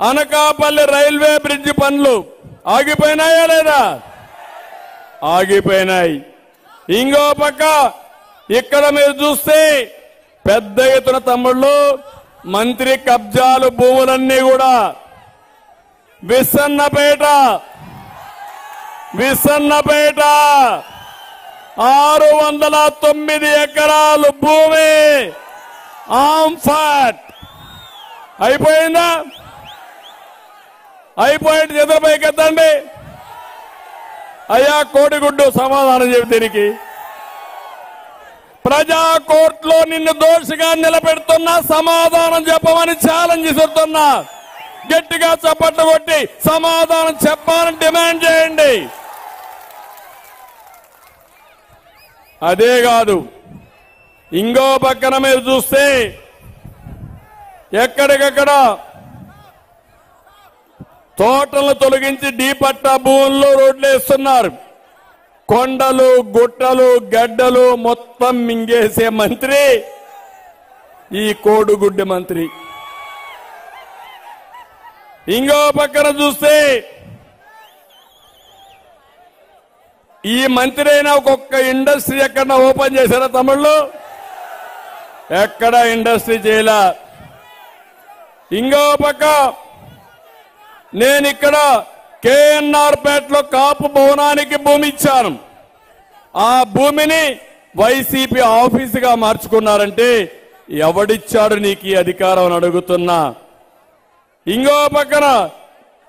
Anakapalli railway bridge పనులు ఆగిపోయినాయా లేదా? ఆగిపోయినాయి. ఇంకో పక్క ఇక్కడ మీరు చూస్తే పెద్ద ఎత్తున తమ్ముళ్ళు మంత్రి కబ్జాలు భూములన్నీ కూడా. విసన్నపేట. విసన్నపేట. ఆరు వందల తొమ్మిది ఎకరాలు భూమి. ఆంఫాట్. అయిపోయిందా? అయిపోయింది చేతులపై ఎత్తండి అయ్యా కోడిగుడ్డు సమాధానం చెప్పి దీనికి. ప్రజా కోర్టులో నిన్ను దోషిగా నిలబెడుతున్నా సమాధానం చెప్పమని ఛాలెంజ్ చేస్తున్నా. గట్టిగా చప్పట్లు కొట్టి సమాధానం చెప్పాలని డిమాండ్ చేయండి. అదే కాదు ఇంకో పక్కన మీరు చూస్తే ఎక్కడికక్కడ తోటలు తొలగించి డీ పట్టా భూముల్లో రోడ్లు వేస్తున్నారు కొండలు గుట్టలు గడ్డలు మొత్తం మింగేసే మంత్రి ఈ కోడుగుడ్డి మంత్రి. ఇంకో పక్కన చూస్తే ఈ మంత్రి అయినా ఒక్కొక్క ఇండస్ట్రీ ఎక్కడ ఓపెన్ చేశారా తమిళ్ళు ఎక్కడ ఇండస్ట్రీ చేయలా? ఇంకో పక్క నేను ఇక్కడ కేఎన్ఆర్ పేటలో కాపు భవనానికి భూమి ఇచ్చాను ఆ భూమిని వైసీపీ ఆఫీసుగా మార్చుకున్నారంటే ఎవడిచ్చాడు నీకు ఈ అధికారం అని అడుగుతున్నా. ఇంకో పక్కన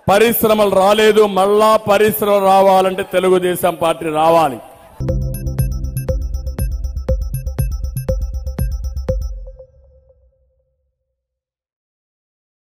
పరిశ్రమలు రాలేదు మళ్ళా పరిశ్రమలు రావాలంటే తెలుగుదేశం పార్టీ రావాలి.